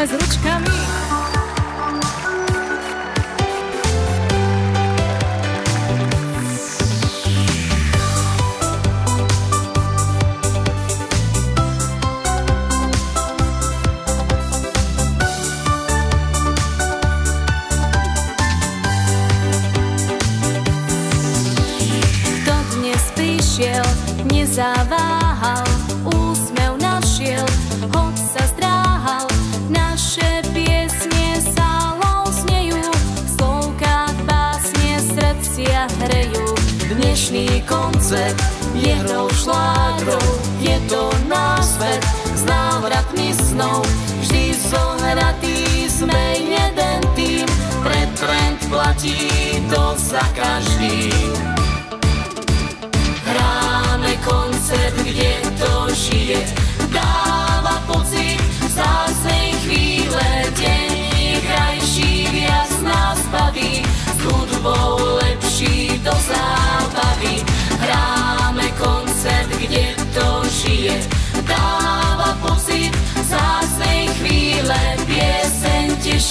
sme s ručkami. Kto dnes prišiel, nezaváhal, hrejú. Dnešný koncert je hrou šlágrov, je to náš svet s návratmi snov. Vždy zohratý sme jeden tým, pre trend platí to za každým.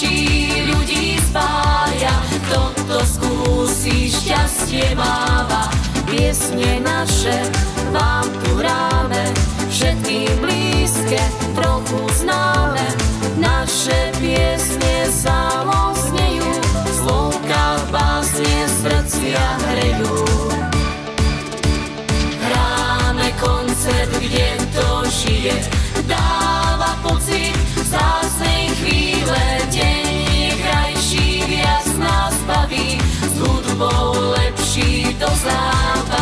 Teší, ľudí spája, kto to skúsi, šťastie máva. Piesne naše vám tu hráme, všetkým blízke, trochu známe. Naše piesne sálom znejú, slovka básne srdcia hrejú. Hráme koncert, kde to žije,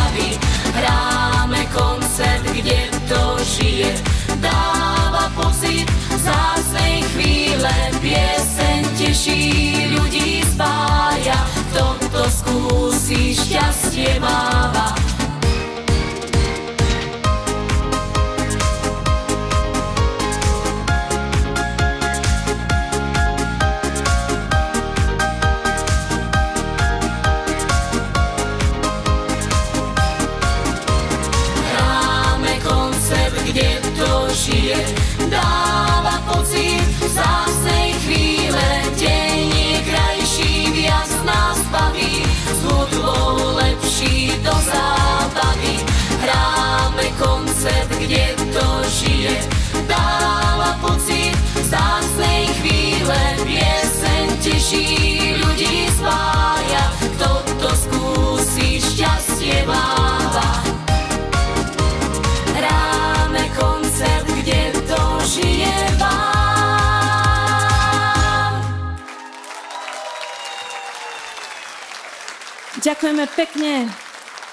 zábavy. Hráme koncert, kde to žije, dáva pocit zásnej chvíle, pieseň teší, ľudí spája, kto to skúsi, šťastie máva. Žije, dáva pocit zásnej Ďakujeme pekne.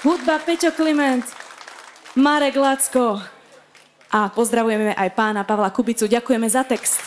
Hudba Peťo Kliment, Marek Lacko a pozdravujeme aj pána Pavla Kubicu. Ďakujeme za text.